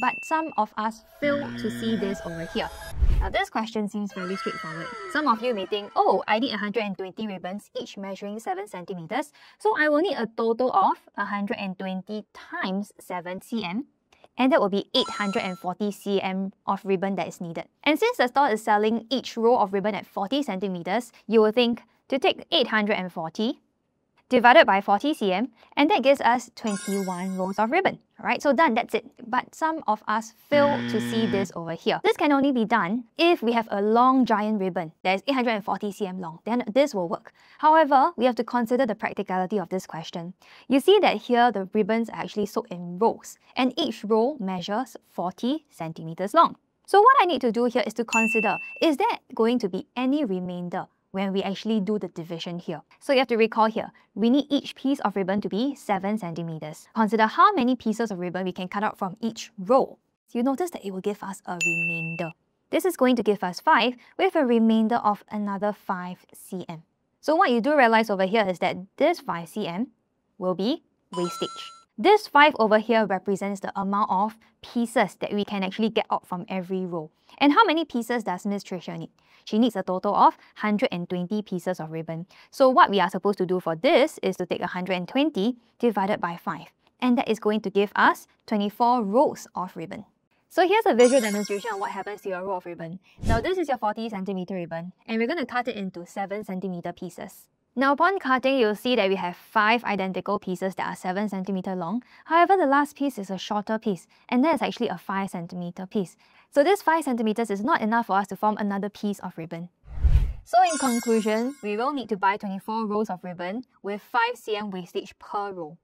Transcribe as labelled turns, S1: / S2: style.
S1: but some of us fail to see this over here. Now this question seems very straightforward. Some of you may think, oh, I need 120 ribbons, each measuring 7 centimeters, so I will need a total of 120 times 7 cm and that will be 840 cm of ribbon that is needed. And since the store is selling each roll of ribbon at 40 centimeters, you will think to take 840 divided by 40 cm, and that gives us 21 rolls of ribbon. Alright, so done, that's it. But some of us fail to see mm. this over here. This can only be done if we have a long giant ribbon that is 840 cm long, then this will work. However, we have to consider the practicality of this question. You see that here the ribbons are actually sold in rolls, and each roll measures 40 centimeters long. So what I need to do here is to consider, is there going to be any remainder when we actually do the division here. So you have to recall here, we need each piece of ribbon to be 7 centimeters. Consider how many pieces of ribbon we can cut out from each roll. So you notice that it will give us a remainder. This is going to give us 5 with a remainder of another 5 cm. So what you do realize over here is that this 5 cm will be wastage. This 5 over here represents the amount of pieces that we can actually get out from every row. And how many pieces does Miss Trisha need? She needs a total of 120 pieces of ribbon. So what we are supposed to do for this is to take 120 divided by 5. And that is going to give us 24 rows of ribbon. So here's a visual demonstration of what happens to your roll of ribbon. Now this is your 40 centimeter ribbon and we're going to cut it into 7 centimeter pieces. Now upon cutting, you'll see that we have 5 identical pieces that are 7 cm long. However, the last piece is a shorter piece, and that is actually a 5 cm piece. So this 5 cm is not enough for us to form another piece of ribbon. So in conclusion, we will need to buy 24 rolls of ribbon with 5 cm wastage per roll.